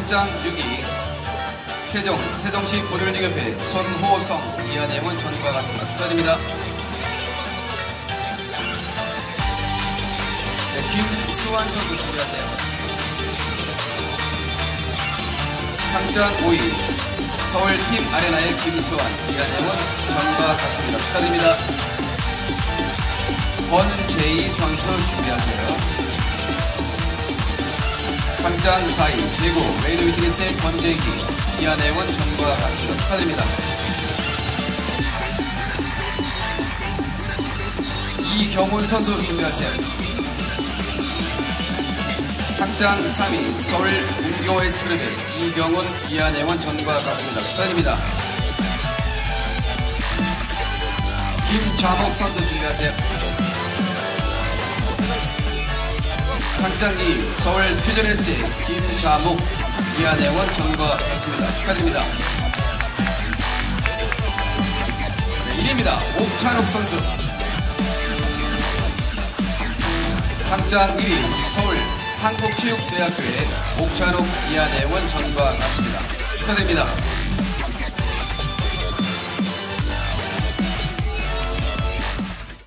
상장 6위 세종 세종시 보들리그협회 손호성 이한혜원 전과 같습니다. 축하드립니다. 네, 김수환 선수 준비하세요. 상장 5위 서울팀 아레나의 김수환 이한혜원 전과 같습니다. 축하드립니다. 권재희 선수 준비하세요. 상장 4위 대구 웨이드 위트니스의 권재기 이한혜원 전과 같습니다. 축하드립니다. 이경훈 선수 준비하세요. 상장 3위 서울 문교 에스크루즈 이경훈 이한혜원 전과 같습니다. 축하드립니다. 김좌목 선수 준비하세요. 2위 서울 퓨전에스의 김좌목 이한혜원 전과 같습니다. 축하드립니다. 네, 1위입니다. 옥찬욱 선수 상장 1위 서울 한국체육대학교의 옥찬욱 이한혜원 전과 같습니다. 축하드립니다.